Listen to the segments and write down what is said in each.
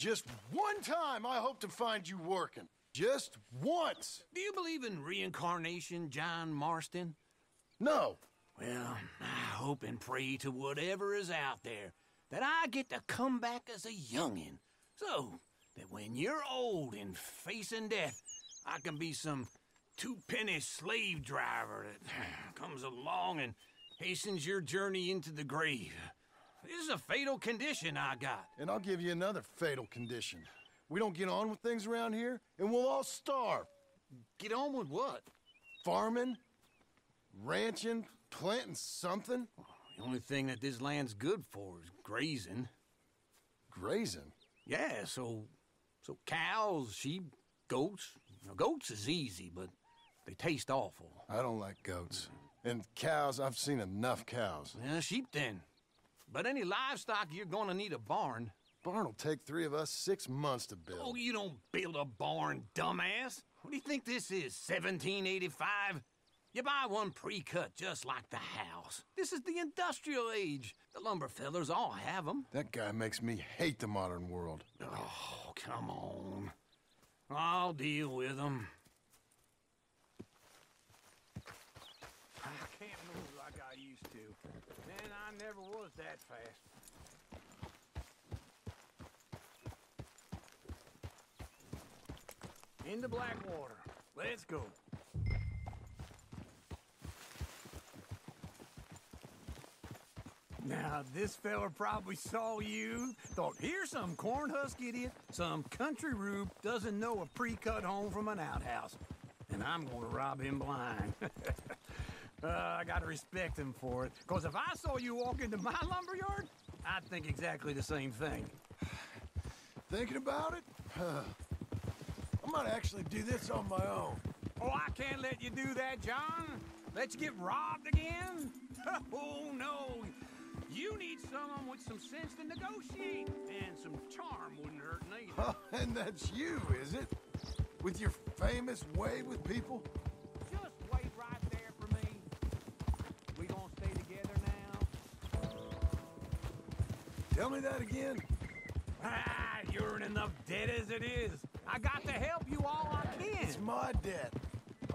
Just one time I hope to find you working. Just once. Do you believe in reincarnation, John Marston? No. Well, I hope and pray to whatever is out there that I get to come back as a youngin', so that when you're old and facing death, I can be some two-penny slave driver that comes along and hastens your journey into the grave. This is a fatal condition I got. And I'll give you another fatal condition. We don't get on with things around here, and we'll all starve. Get on with what? Farming, ranching, planting something. The only thing that this land's good for is grazing. Grazing? Yeah, so so cows, sheep, goats. Now, goats is easy, but they taste awful. I don't like goats. And cows, I've seen enough cows. Yeah, sheep then. But any livestock, you're gonna need a barn. Barn will take three of us six months to build. Oh, you don't build a barn, dumbass. What do you think this is, 1785? You buy one pre-cut just like the house. This is the industrial age. The lumber fellers all have them. That guy makes me hate the modern world. Oh, come on. I'll deal with them. I can't move like I used to. And I never that fast. Into Blackwater. Let's go. Now, this fella probably saw you, thought, here's some corn husk idiot, some country rube doesn't know a pre-cut home from an outhouse. And I'm gonna rob him blind. uh, I gotta respect him for it, because if I saw you walk into my lumberyard, I'd think exactly the same thing. Thinking about it? I might actually do this on my own. Oh, I can't let you do that, John. Let you get robbed again? oh, no. You need someone with some sense to negotiate, and some charm wouldn't hurt neither. And that's you, is it? With your famous way with people? Tell me that again. Ah, you're in enough debt as it is. I got to help you all I can. It's my debt.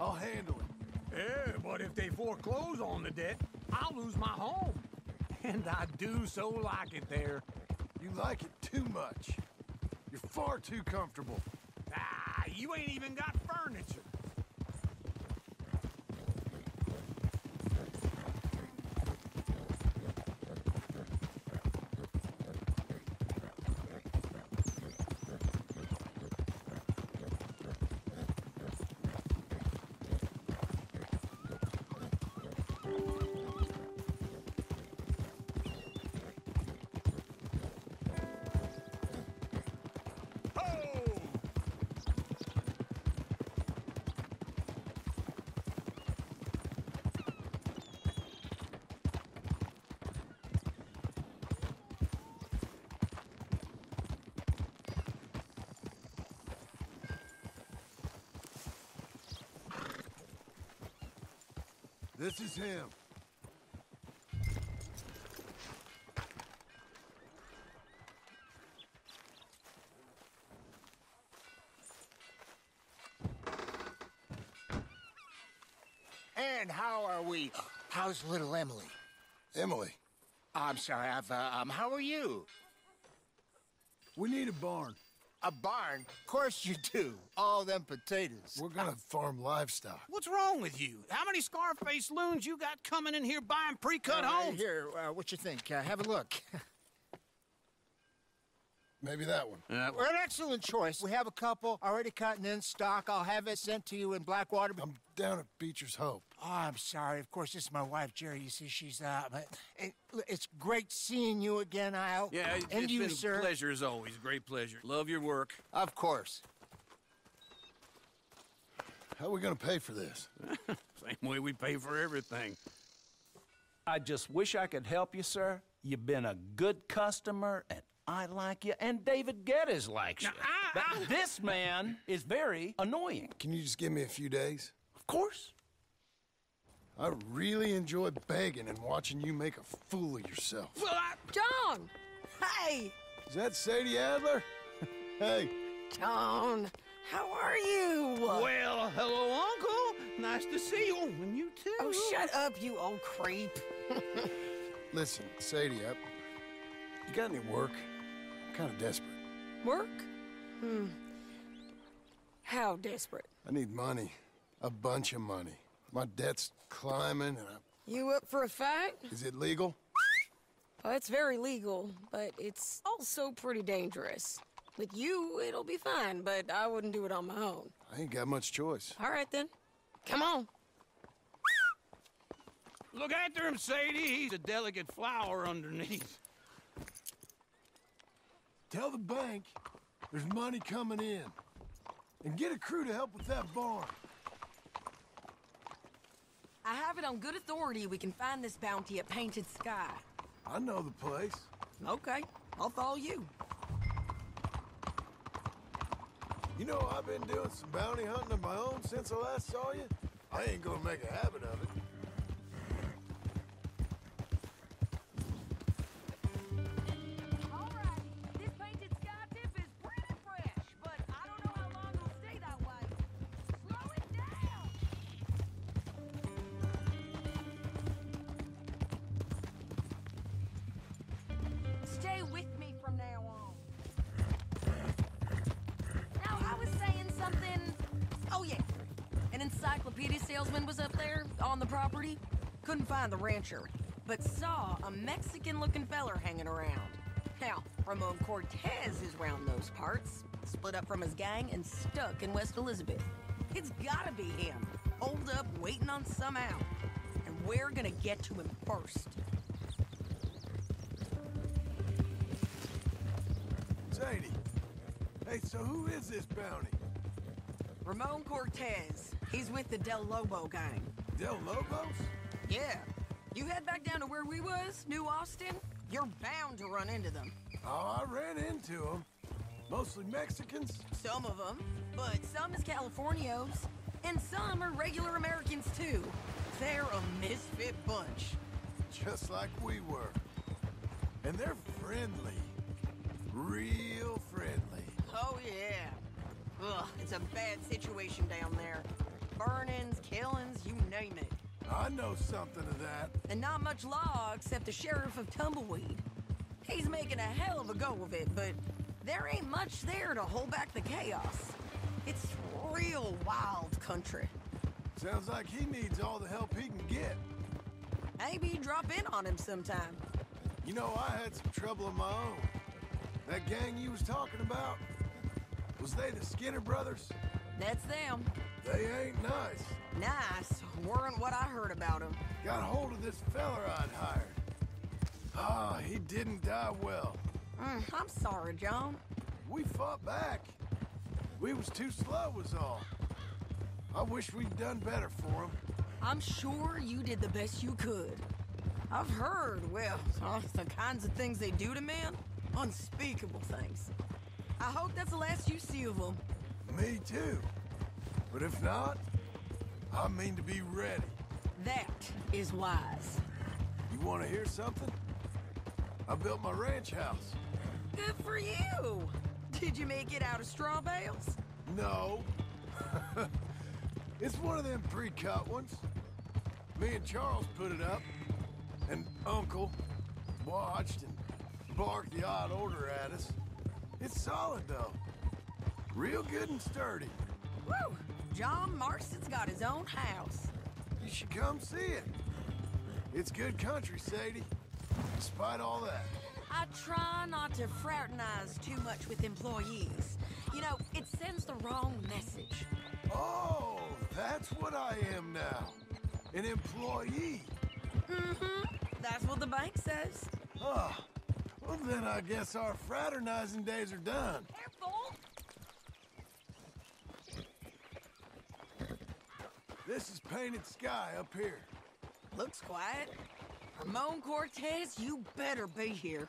I'll handle it. Yeah, but if they foreclose on the debt, I'll lose my home. And I do so like it there. You like it too much. You're far too comfortable. Ah, you ain't even got furniture. Him. And how are we? How's little Emily? Emily, I'm sorry, I've, uh, um, how are you? we need a barn. A barn? Of course you do. All them potatoes. We're gonna farm livestock. What's wrong with you? How many Scarface loons you got coming in here buying pre-cut Uh, homes? Here, uh, what you think? Uh, have a look. Maybe that one. Uh, We're an excellent choice. We have a couple already cut and in stock. I'll have it sent to you in Blackwater. I'm down at Beecher's Hope. Oh, I'm sorry. Of course, this is my wife, Jerry. You see, she's uh, but it, it's great seeing you again, Al. yeah, it- and it's you, been sir. a pleasure as always. Great pleasure. Love your work. Of course. How are we gonna pay for this? Same way we pay for everything. I just wish I could help you, sir. You've been a good customer, and I like you, and David Geddes likes you. I- but I- this man is very annoying. Can you just give me a few days? Of course. I really enjoy begging and watching you make a fool of yourself. Well, I... John! Hey! Is that Sadie Adler? Hey, John, how are you? Well, hello, Uncle. Nice to see you. And you too. Oh, shut up, you old creep. listen, Sadie, I, you got any work? I'm kind of desperate. Work? Hmm. How desperate? I need money. A bunch of money. My debt's climbing, and I, You up for a fight? is it legal? Well, it's very legal, but it's also pretty dangerous. With you, it'll be fine, but I wouldn't do it on my own. I ain't got much choice. All right, then. Come on. Look after him, Sadie. He's a delicate flower underneath. Tell the bank there's money coming in. And get a crew to help with that barn. I have it on good authority we can find this bounty at Painted Sky. I know the place. Okay, I'll follow you. You know, I've been doing some bounty hunting of my own since I last saw you. I ain't gonna make a habit of it. Salesman was up there on the property. Couldn't find the rancher, but saw a Mexican looking feller hanging around. Now, Ramon Cortez is round those parts, split up from his gang and stuck in West Elizabeth. It's gotta be him, holed up waiting on some out. And we're gonna get to him first. Sadie. Hey, so who is this bounty? Ramon Cortez. He's with the Del Lobo gang. Del Lobos? Yeah. You head back down to where we was, New Austin, you're bound to run into them. Oh, I ran into them. Mostly Mexicans. Some of them, but some is Californios, and some are regular Americans too. They're a misfit bunch. Just like we were. And they're friendly. Real friendly. Oh yeah. Ugh, it's a bad situation down there. Burnings, killings, you name it. I know something of that. And not much law except the sheriff of Tumbleweed. He's making a hell of a go of it, but there ain't much there to hold back the chaos. It's real wild country. Sounds like he needs all the help he can get. Maybe drop in on him sometime. You know, I had some trouble of my own. That gang you was talking about, was they the Skinner brothers? That's them. They ain't nice. Nice. Weren't what I heard about him. Got hold of this feller I'd hired. Ah, he didn't die well. Mm, I'm sorry, John. We fought back. We was too slow was all. I wish we'd done better for him. I'm sure you did the best you could. I've heard, well, the kinds of things they do to men. Unspeakable things. I hope that's the last you see of them. Me too. But if not, I mean to be ready. That is wise. You want to hear something? I built my ranch house. Good for you. Did you make it out of straw bales? No. it's one of them pre-cut ones. Me and Charles put it up, and Uncle watched and barked the odd order at us. It's solid, though. Real good and sturdy. Woo! John Marston's got his own house. You should come see it. It's good country, Sadie. Despite all that. I try not to fraternize too much with employees. You know, it sends the wrong message. Oh, that's what I am now. An employee. Mm-hmm. That's what the bank says. Ah, well then I guess our fraternizing days are done. Careful! This is Painted Sky up here. Looks quiet. Ramon Cortez, you better be here.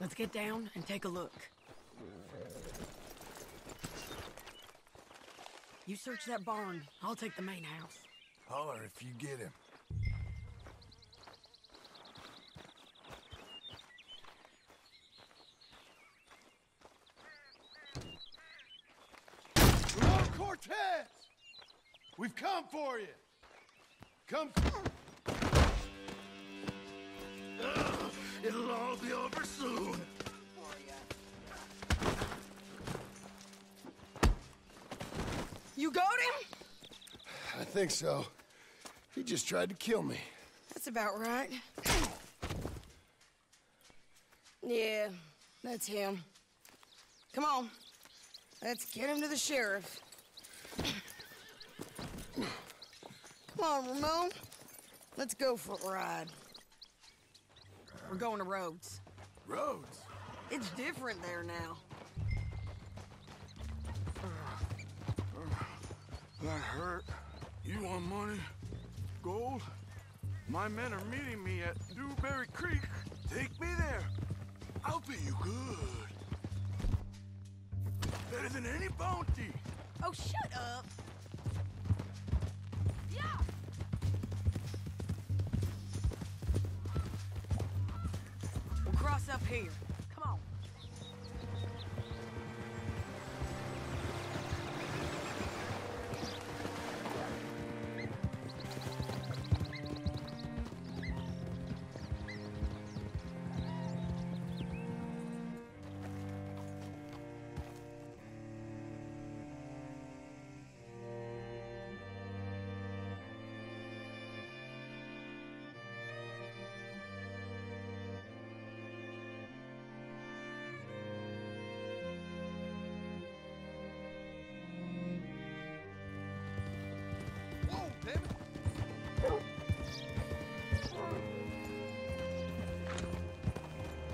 Let's get down and take a look. You search that barn. I'll take the main house. Holler if you get him. Cortez! We've come for you! Come. Ugh, it'll all be over soon. You got him? I think so. He just tried to kill me. That's about right. Yeah, that's him. Come on. Let's get him to the sheriff. Come on, Ramon. Let's go for a ride. We're going to Rhodes. Rhodes? It's different there now. That hurt. You want money? Gold? My men are meeting me at Dewberry Creek. Take me there. I'll pay you good. Better than any bounty. Oh, shut up. Up here.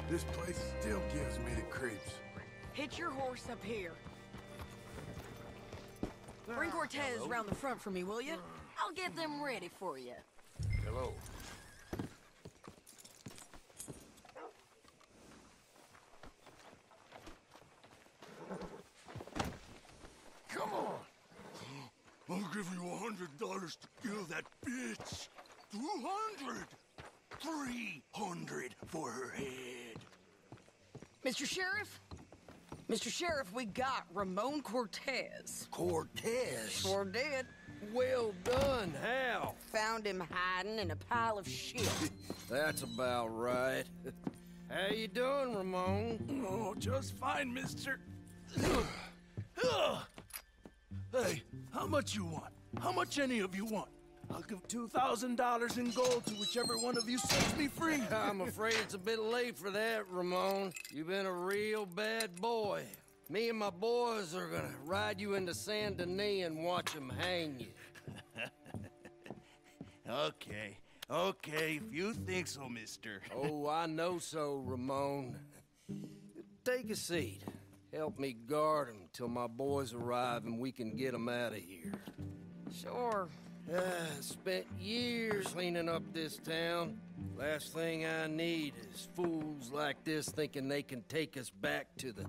This place still gives me the creeps. Hitch your horse up here. Bring ah, Cortez around the front for me, will you? I'll get them ready for you. Hello. Come on! I'll give you a hundred dollars to kill that bitch. Two hundred. Three hundred for her head. Mr. Sheriff? Mr. Sheriff, we got Ramon Cortez. Cortez. Sure did. Well done, Hal. Found him hiding in a pile of shit. That's about right. How you doing, Ramon? Oh, just fine, mister. hey, how much you want? How much any of you want? I'll give $2,000 in gold to whichever one of you sets me free. I'm afraid it's a bit late for that, Ramon. You've been a real bad boy. Me and my boys are gonna ride you into Saint Denis and watch them hang you. Okay, okay, if you think so, mister. Oh, I know so, Ramon. Take a seat. Help me guard him till my boys arrive and we can get them out of here. Sure. Ah, spent years cleaning up this town. Last thing I need is fools like this thinking they can take us back to the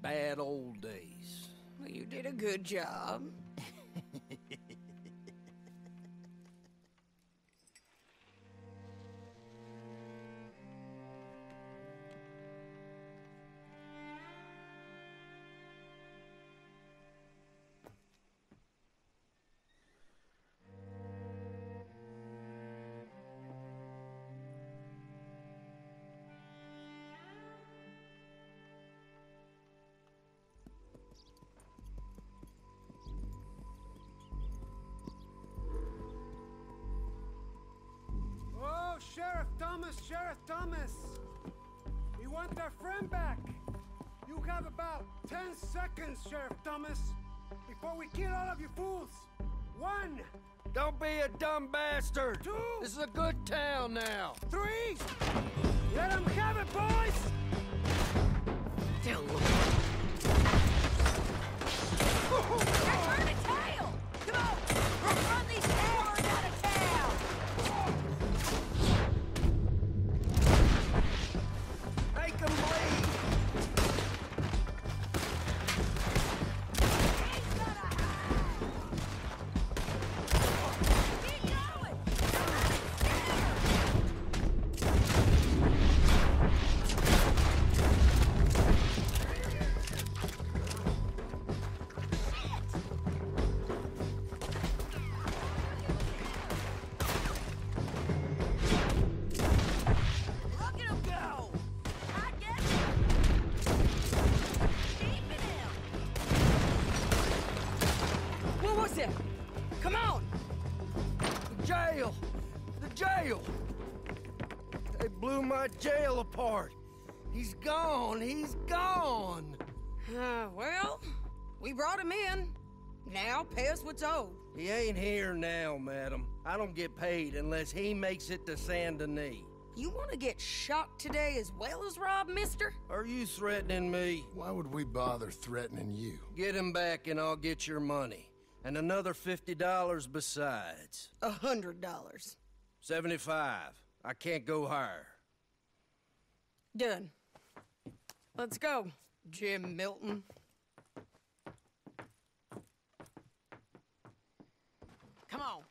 bad old days. Well, you did a good job. Thomas, Sheriff Thomas! We want our friend back. You have about 10 seconds, Sheriff Thomas, before we kill all of you fools. One, Don't be a dumb bastard! Two. This is a good town now! three. Let them have it, boys! Tell blew jail apart. He's gone. He's gone. Uh, well, we brought him in. Now pay us what's owed. He ain't here now, madam. I don't get paid unless he makes it to Saint Denis. You want to get shot today as well as Rob, mister? Are you threatening me? Why would we bother threatening you? Get him back and I'll get your money. And another $50 besides. A hundred dollars. 75. I can't go higher. Done. Let's go, Jim Milton. Come on.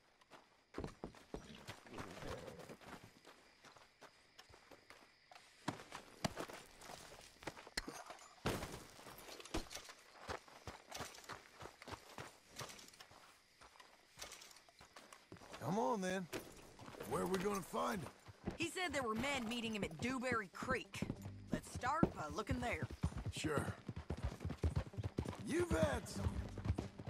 Come on then. Where are we gonna find him? He said there were men meeting him at Dewberry Creek. Let's start by looking there. Sure. You've had some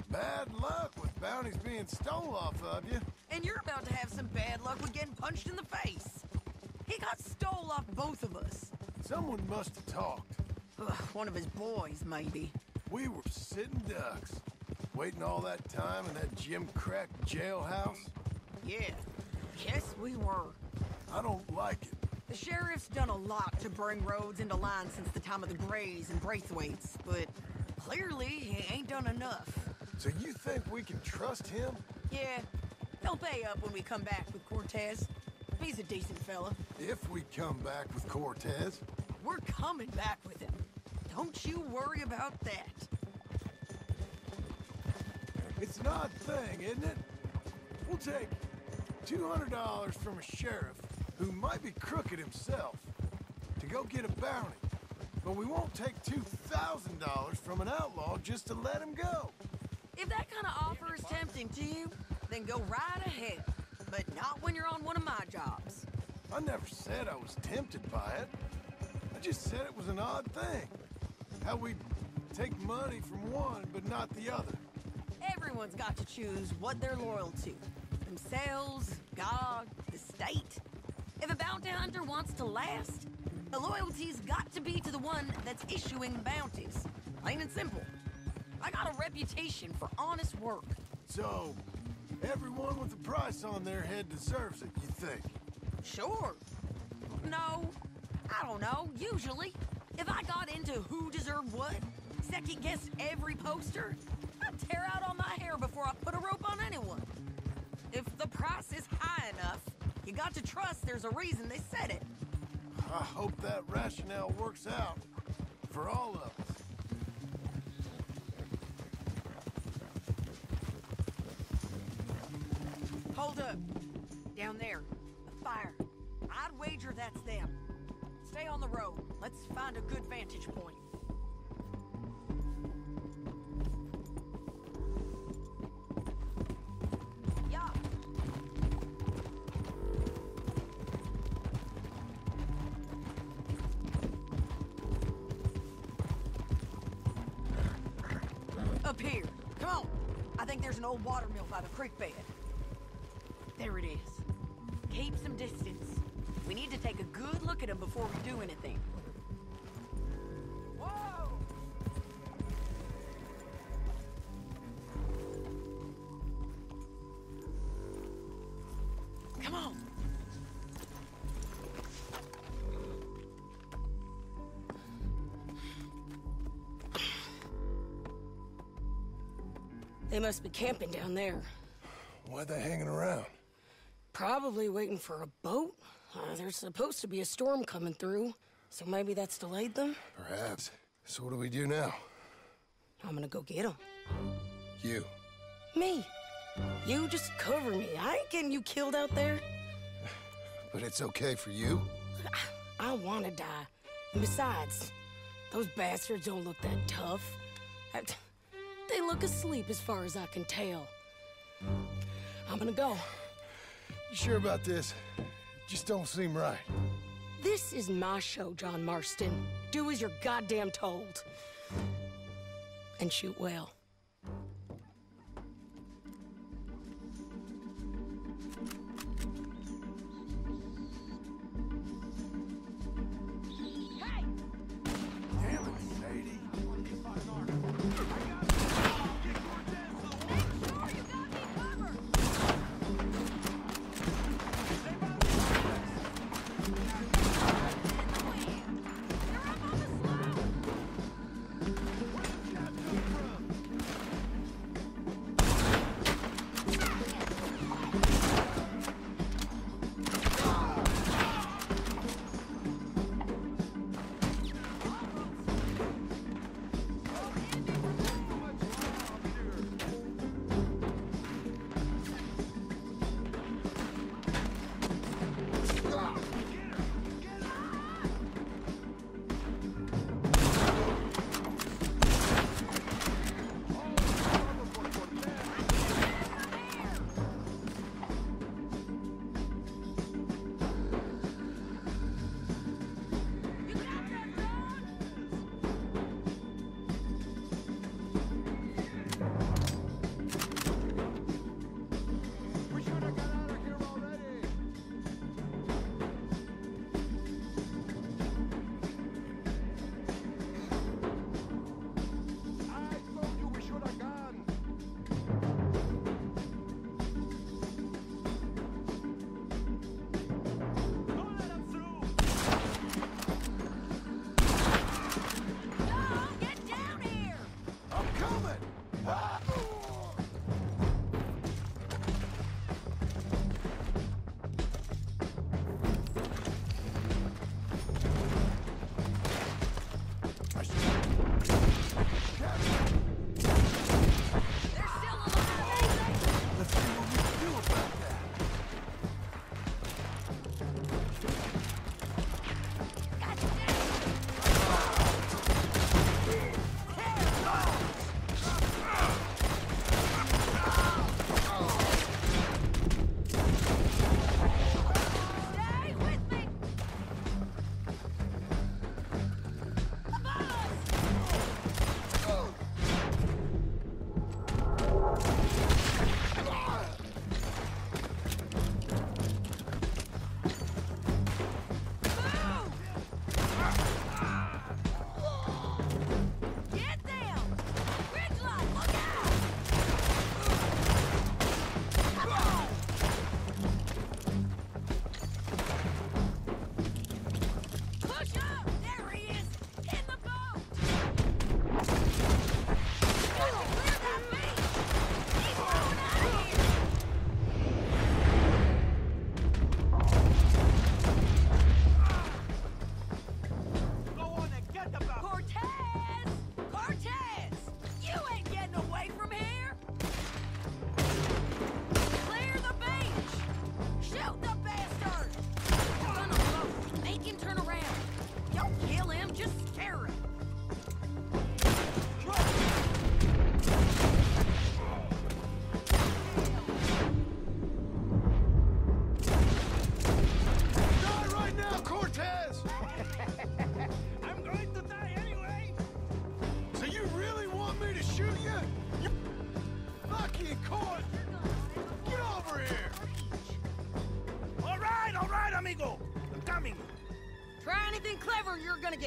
bad luck with bounties being stole off of you. And you're about to have some bad luck with getting punched in the face. He got stole off both of us. Someone must have talked. Ugh, one of his boys, maybe. We were sitting ducks, waiting all that time in that Jim Crack jailhouse. Yeah, yes we were. Like it. The sheriff's done a lot to bring Rhodes into line since the time of the Grays and Braithwaites, but clearly he ain't done enough. So you think we can trust him? Yeah, he'll pay up when we come back with Cortez. He's a decent fella. If we come back with Cortez. We're coming back with him. Don't you worry about that. It's an odd thing, isn't it? We'll take $200 from a sheriff who might be crooked himself to go get a bounty. But we won't take $2,000 from an outlaw just to let him go. If that kind of offer is tempting to you, then go right ahead. But not when you're on one of my jobs. I never said I was tempted by it. I just said it was an odd thing. How we take money from one but not the other. Everyone's got to choose what they're loyal to. Themselves, God, the state. If a bounty hunter wants to last, the loyalty's got to be to the one that's issuing bounties. Plain and simple. I got a reputation for honest work. So, everyone with a price on their head deserves it, you think? Sure. No, I don't know, usually. If I got into who deserved what, second guess every poster, I'd tear out all my hair before I put a rope on anyone. If the price is high enough, you got to trust there's a reason they said it. I hope that rationale works out for all of us. Hold up. Down there. A fire. I'd wager that's them. Stay on the road. Let's find a good vantage point. Up here. Come on. I think there's an old water mill by the creek bed. There it is. Keep some distance. We need to take a good look at them before we do anything. They must be camping down there. Why are they hanging around? Probably waiting for a boat. Uh, there's supposed to be a storm coming through, so maybe that's delayed them. Perhaps. So what do we do now? I'm gonna go get them. You. Me. You just cover me. I ain't getting you killed out there. But it's okay for you? I wanna die. And besides, those bastards don't look that tough. I- They look asleep as far as I can tell. I'm gonna go. You sure about this? Just don't seem right. This is my show, John Marston. Do as you're goddamn told. And shoot well.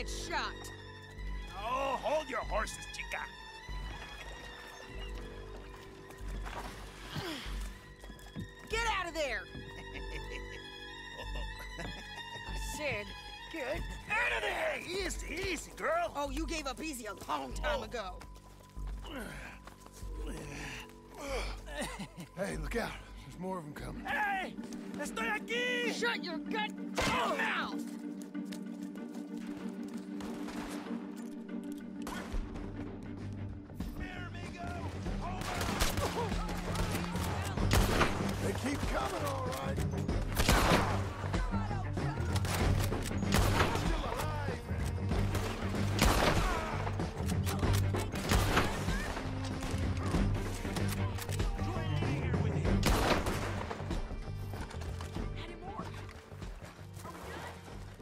Get shot. Oh, hold your horses, chica. Get out of there! I said, get Out of there! Easy, easy, girl. Oh, you gave up easy a long time oh. ago. Hey, look out. There's more of them coming. Hey, estoy aquí. Shut your goddamn oh. mouth! Keep coming, all right.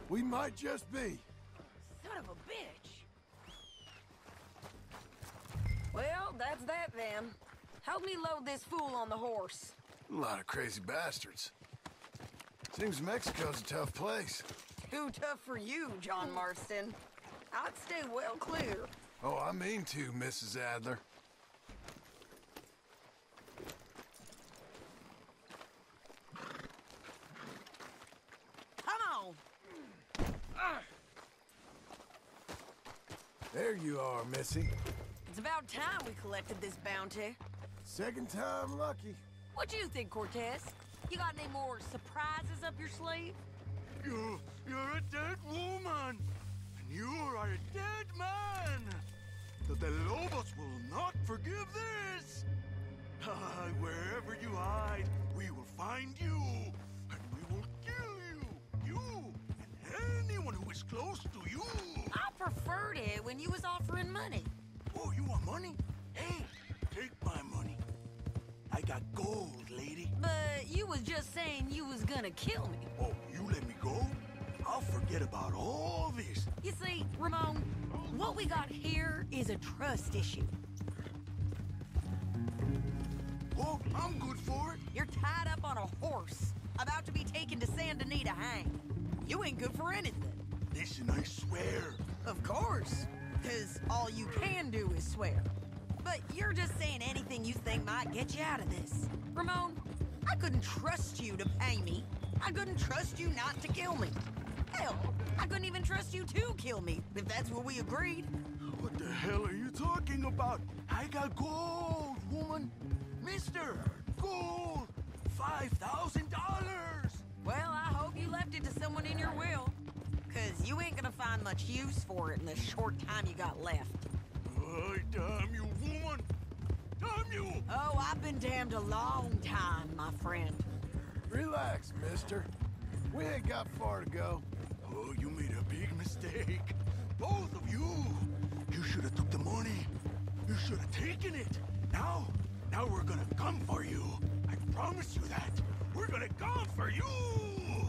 We might just be. Son of a bitch. Well, that's that then. Help me load this fool on the horse. A lot of crazy bastards. Seems Mexico's a tough place. Too tough for you, John Marston. I'd stay well clear. Oh, I mean to, Mrs. Adler. Come on! There you are, Missy. It's about time we collected this bounty. Second time lucky. What do you think, Cortez? You got any more surprises up your sleeve? You, you're a dead woman, and you are a dead man. The Del Lobos will not forgive this. Wherever you hide, we will find you, and we will kill you. You and anyone who is close to you. I preferred it when you was offering money. Oh, you want money? Hey, take my money. I got gold, lady. But you was just saying you was gonna kill me. Oh, you let me go? I'll forget about all this. You see, Ramon, what we got here is a trust issue. Oh, I'm good for it. You're tied up on a horse, about to be taken to San to hang. You ain't good for anything. Listen, I swear. Of course, because all you can do is swear. But you're just saying anything you think might get you out of this. Ramon, I couldn't trust you to pay me. I couldn't trust you not to kill me. Hell, I couldn't even trust you to kill me, if that's what we agreed. What the hell are you talking about? I got gold, woman. Mister, gold. Five thousand dollars. Well, I hope you left it to someone in your will. Cause you ain't gonna find much use for it in the short time you got left. Oh, damn you, woman. Damn you. Oh, I've been damned a long time, my friend. Relax, mister. We ain't got far to go. Oh, you made a big mistake. Both of you. You should have took the money. You should have taken it. Now, now we're gonna come for you. I promise you that. We're gonna come for you.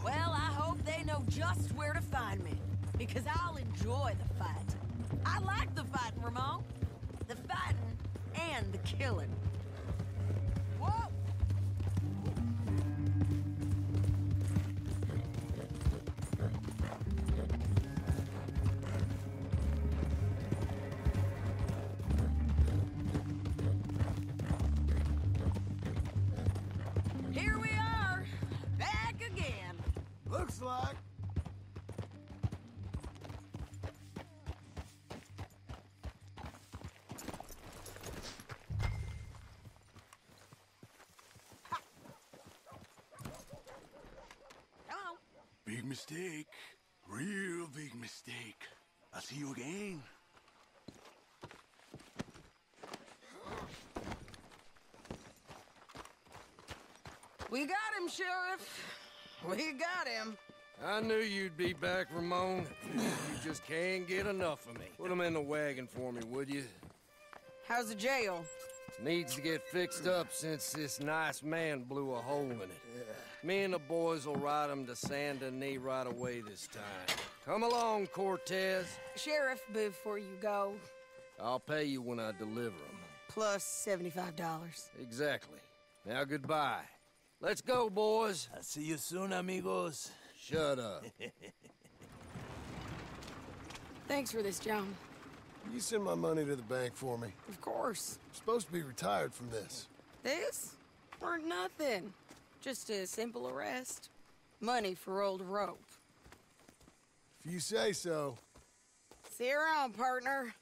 Well, I hope they know just where to find me. Because I'll enjoy the fight. I like the fighting, Ramon. The fighting and the killing. Mistake. Real big mistake. I'll see you again. We got him, Sheriff. We got him. I knew you'd be back, Ramon. You just can't get enough of me. Put him in the wagon for me, would you? How's the jail? Needs to get fixed up since this nice man blew a hole in it. Me and the boys will ride him to Saint Denis right away this time. Come along, Cortez. Sheriff, before you go, I'll pay you when I deliver them. Plus $75. Exactly. Now goodbye. Let's go, boys. I'll see you soon, amigos. Shut up. Thanks for this, John. You send my money to the bank for me. Of course. I'm supposed to be retired from this. This? Weren't nothing. Just a simple arrest. Money for old rope. If you say so. See you around, partner.